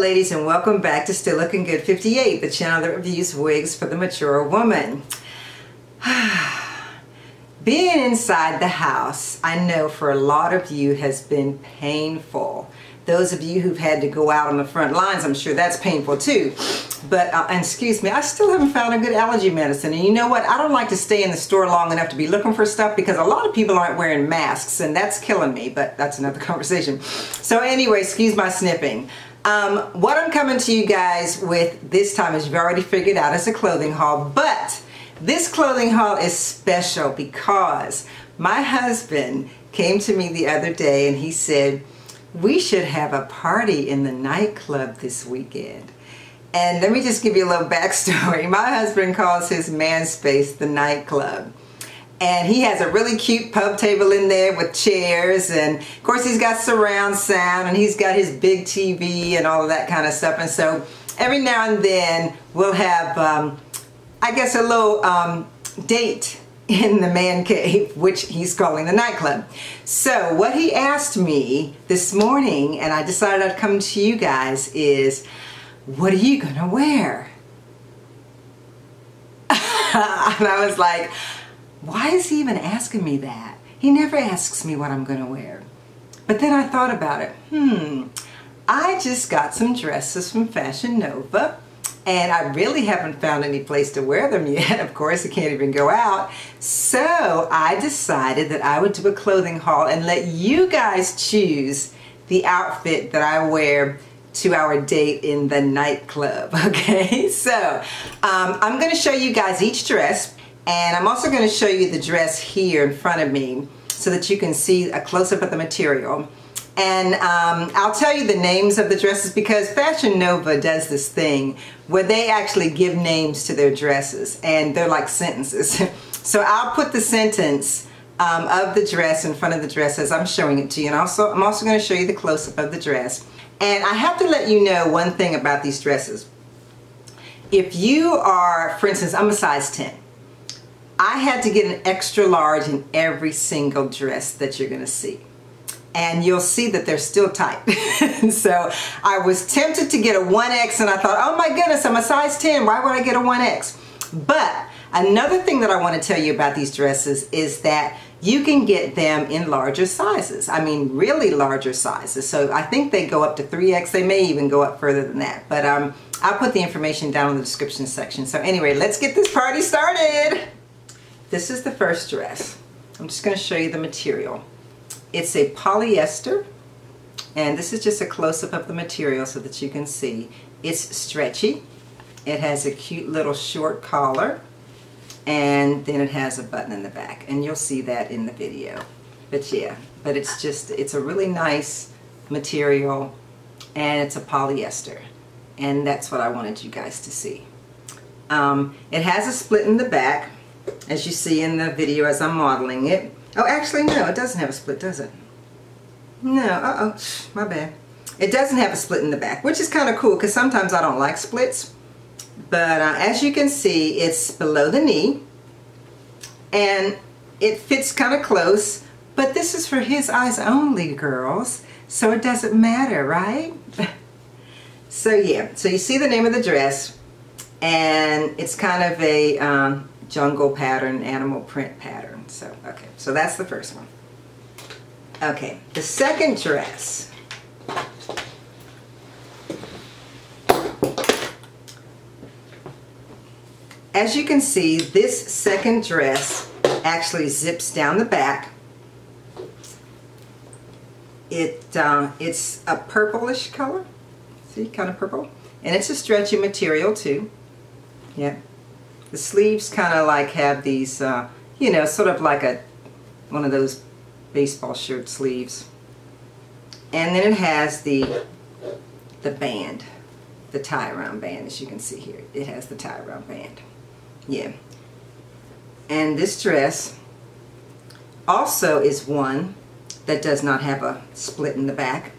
ladies, and welcome back to Still Looking Good 58, the channel that reviews wigs for the mature woman. Being inside the house, I know for a lot of you has been painful. Those of you who've had to go out on the front lines, I'm sure that's painful too. But, uh, excuse me, I still haven't found a good allergy medicine. And you know what? I don't like to stay in the store long enough to be looking for stuff because a lot of people aren't wearing masks and that's killing me, but that's another conversation. So anyway, excuse my snipping. Um, what I'm coming to you guys with this time, as you've already figured out, is a clothing haul. But this clothing haul is special because my husband came to me the other day and he said, we should have a party in the nightclub this weekend. And let me just give you a little backstory. My husband calls his man space the nightclub and he has a really cute pub table in there with chairs. And of course he's got surround sound and he's got his big TV and all of that kind of stuff. And so every now and then we'll have um, I guess a little um, date in the man cave which he's calling the nightclub. So what he asked me this morning and I decided I'd come to you guys is what are you gonna wear? And I was like why is he even asking me that? He never asks me what I'm going to wear. But then I thought about it. Hmm, I just got some dresses from Fashion Nova and I really haven't found any place to wear them yet. Of course, I can't even go out. So I decided that I would do a clothing haul and let you guys choose the outfit that I wear to our date in the nightclub. Okay, so um, I'm to show you guys each dress and I'm also going to show you the dress here in front of me so that you can see a close-up of the material. And um, I'll tell you the names of the dresses because Fashion Nova does this thing where they actually give names to their dresses and they're like sentences. so I'll put the sentence um, of the dress in front of the dress as I'm showing it to you. And also, I'm also going to show you the close-up of the dress. And I have to let you know one thing about these dresses. If you are, for instance, I'm a size 10. I had to get an extra large in every single dress that you're going to see. And you'll see that they're still tight. so I was tempted to get a 1X and I thought, oh my goodness, I'm a size 10. Why would I get a 1X? But another thing that I want to tell you about these dresses is that you can get them in larger sizes. I mean, really larger sizes. So I think they go up to 3X. They may even go up further than that. But um, I'll put the information down in the description section. So anyway, let's get this party started. This is the first dress. I'm just going to show you the material. It's a polyester and this is just a close-up of the material so that you can see. It's stretchy. It has a cute little short collar and then it has a button in the back and you'll see that in the video. But yeah, but it's just, it's a really nice material and it's a polyester and that's what I wanted you guys to see. Um, it has a split in the back as you see in the video as I'm modeling it. Oh, actually, no, it doesn't have a split, does it? No, uh-oh, my bad. It doesn't have a split in the back, which is kind of cool because sometimes I don't like splits. But uh, as you can see, it's below the knee and it fits kind of close. But this is for his eyes only, girls. So it doesn't matter, right? so yeah, so you see the name of the dress and it's kind of a um, jungle pattern, animal print pattern. So, okay, so that's the first one. Okay, the second dress. As you can see, this second dress actually zips down the back. It uh, It's a purplish color. See, kind of purple. And it's a stretchy material too. Yeah, the sleeves kind of like have these, uh, you know, sort of like a one of those baseball shirt sleeves. And then it has the the band, the tie around band, as you can see here. It has the tie around band. Yeah. And this dress also is one that does not have a split in the back.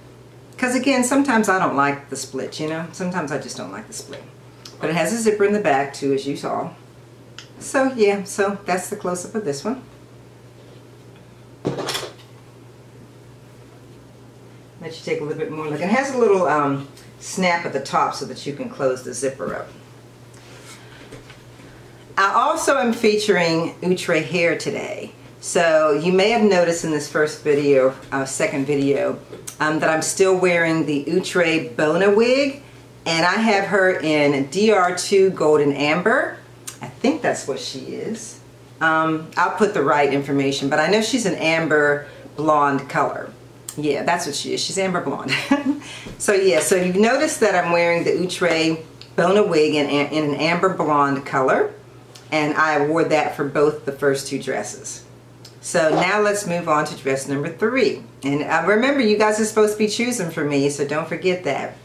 Because again, sometimes I don't like the split, you know? Sometimes I just don't like the split. But it has a zipper in the back too, as you saw. So yeah, so that's the close-up of this one. Let you take a little bit more look. It has a little um, snap at the top so that you can close the zipper up. I also am featuring outre hair today. So you may have noticed in this first video, uh, second video, um, that I'm still wearing the outre Bona wig and I have her in DR2 Golden Amber. Think that's what she is. Um, I'll put the right information, but I know she's an amber blonde color. Yeah, that's what she is. She's amber blonde. so yeah, so you've noticed that I'm wearing the Outre Bona wig in, in an amber blonde color. And I wore that for both the first two dresses. So now let's move on to dress number three. And uh, remember, you guys are supposed to be choosing for me, so don't forget that.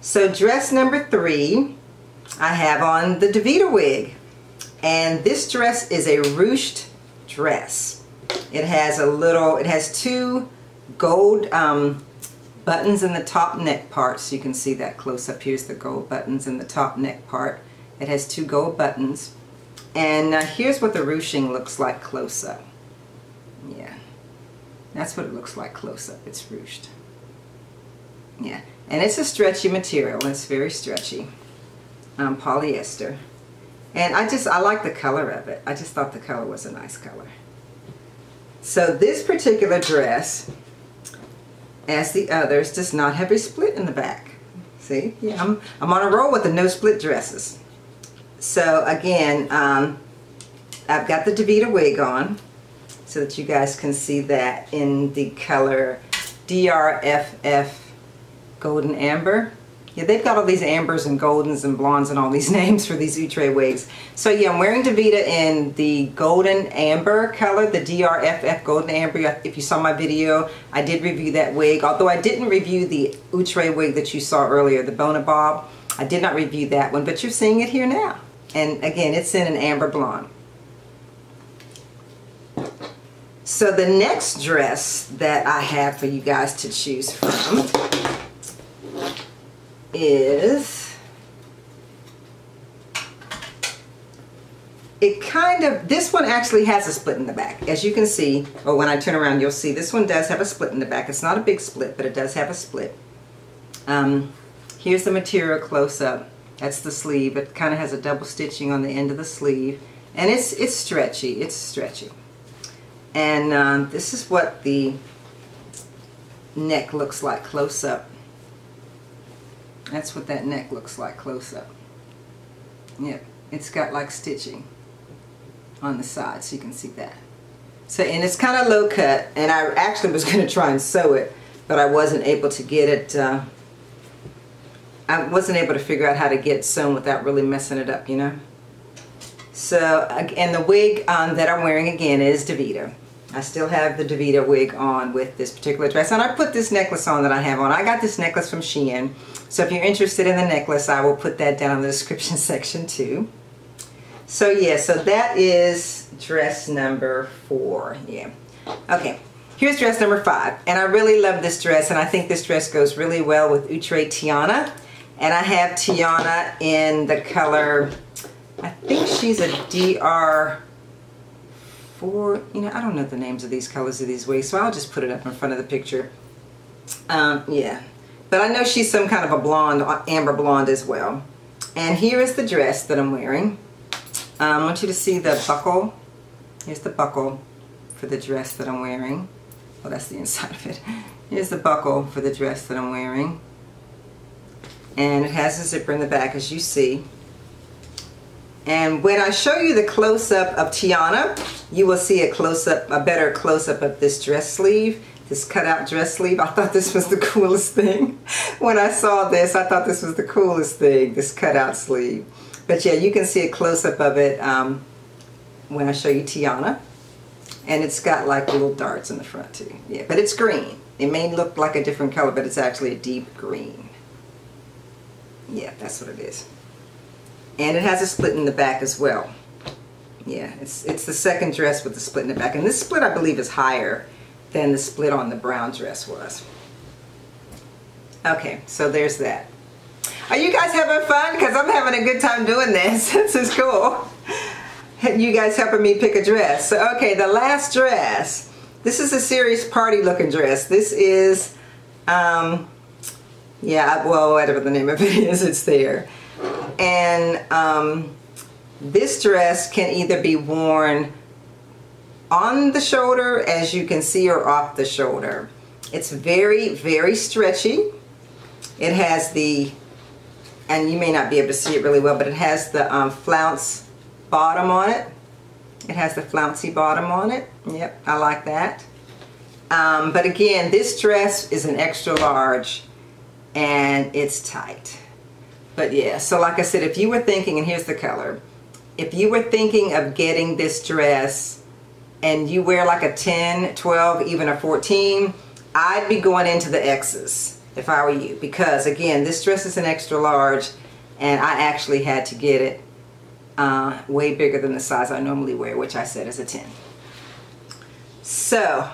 So dress number three, I have on the Davita wig. And this dress is a ruched dress. It has a little, it has two gold um, buttons in the top neck part. So you can see that close up. Here's the gold buttons in the top neck part. It has two gold buttons. And uh, here's what the ruching looks like close up. Yeah, that's what it looks like close up. It's ruched. Yeah, and it's a stretchy material. It's very stretchy. Um, polyester. And I just, I like the color of it. I just thought the color was a nice color. So this particular dress, as the others, does not have a split in the back. See, yeah, I'm, I'm on a roll with the no split dresses. So again, um, I've got the Davita wig on so that you guys can see that in the color DRFF Golden Amber. Yeah, they've got all these ambers and goldens and blondes and all these names for these outre wigs. So yeah, I'm wearing Davita in the golden amber color, the DRFF golden amber. If you saw my video, I did review that wig. Although I didn't review the outre wig that you saw earlier, the Bona Bob. I did not review that one, but you're seeing it here now. And again, it's in an amber blonde. So the next dress that I have for you guys to choose from is it kind of this one actually has a split in the back as you can see or when I turn around you'll see this one does have a split in the back. It's not a big split but it does have a split. Um, here's the material close up that's the sleeve. It kind of has a double stitching on the end of the sleeve and it's it's stretchy it's stretchy. And um, this is what the neck looks like close up that's what that neck looks like close up. Yep, it's got like stitching on the side so you can see that. So, and it's kind of low cut and I actually was going to try and sew it but I wasn't able to get it, uh, I wasn't able to figure out how to get sewn without really messing it up, you know. So, and the wig um, that I'm wearing again is Davita. I still have the Davita wig on with this particular dress. And I put this necklace on that I have on. I got this necklace from Shein. So if you're interested in the necklace, I will put that down in the description section too. So yeah, so that is dress number four. Yeah. Okay. Here's dress number five. And I really love this dress. And I think this dress goes really well with Outre Tianna. And I have Tianna in the color, I think she's a DR four, you know, I don't know the names of these colors of these ways, so I'll just put it up in front of the picture. Um, yeah, but I know she's some kind of a blonde, uh, amber blonde as well. And here is the dress that I'm wearing. Um, I want you to see the buckle. Here's the buckle for the dress that I'm wearing. Well, that's the inside of it. Here's the buckle for the dress that I'm wearing. And it has a zipper in the back, as you see. And when I show you the close-up of Tianna, you will see a close-up, a better close-up of this dress sleeve, this cutout dress sleeve. I thought this was the coolest thing. When I saw this, I thought this was the coolest thing, this cutout sleeve. But yeah, you can see a close-up of it um, when I show you Tianna. And it's got like little darts in the front too. Yeah, but it's green. It may look like a different color, but it's actually a deep green. Yeah, that's what it is and it has a split in the back as well yeah it's it's the second dress with the split in the back and this split I believe is higher than the split on the brown dress was. Okay so there's that. Are you guys having fun? Because I'm having a good time doing this. This is cool. You guys helping me pick a dress. So okay the last dress. This is a serious party looking dress. This is um, Yeah, well, whatever the name of it is, it's there. And um, this dress can either be worn on the shoulder, as you can see, or off the shoulder. It's very, very stretchy. It has the, and you may not be able to see it really well, but it has the um, flounce bottom on it. It has the flouncy bottom on it. Yep, I like that. Um, but again, this dress is an extra large and it's tight. But yeah, so like I said, if you were thinking, and here's the color, if you were thinking of getting this dress and you wear like a 10, 12, even a 14, I'd be going into the X's if I were you. Because again, this dress is an extra large and I actually had to get it uh, way bigger than the size I normally wear, which I said is a 10. So,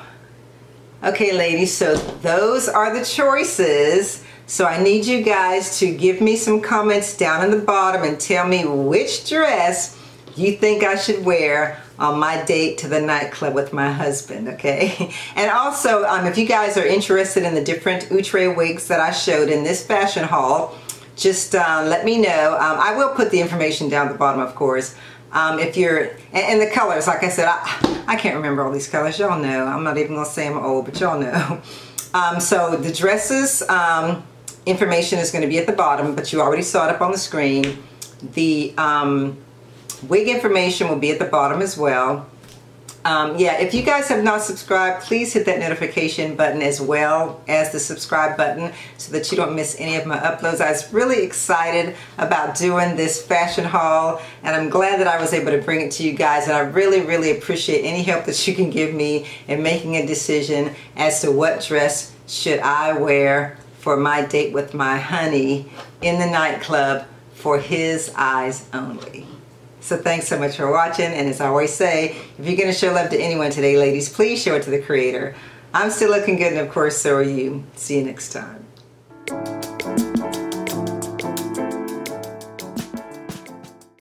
okay ladies, so those are the choices. So I need you guys to give me some comments down in the bottom and tell me which dress you think I should wear on my date to the nightclub with my husband, okay? And also, um, if you guys are interested in the different outre wigs that I showed in this fashion haul, just uh, let me know. Um, I will put the information down at the bottom, of course. Um, if you're, and, and, the colors, like I said, I, I can't remember all these colors. Y'all know. I'm not even going to say I'm old, but y'all know. Um, so the dresses um, information is going to be at the bottom, but you already saw it up on the screen. The um, wig information will be at the bottom as well. Um, yeah, if you guys have not subscribed, please hit that notification button as well as the subscribe button so that you don't miss any of my uploads. I was really excited about doing this fashion haul and I'm glad that I was able to bring it to you guys and I really, really appreciate any help that you can give me in making a decision as to what dress should I wear for my date with my honey in the nightclub for his eyes only. So thanks so much for watching. And as I always say, if you're going to show love to anyone today, ladies, please show it to the creator. I'm still looking good, and of course, so are you. See you next time.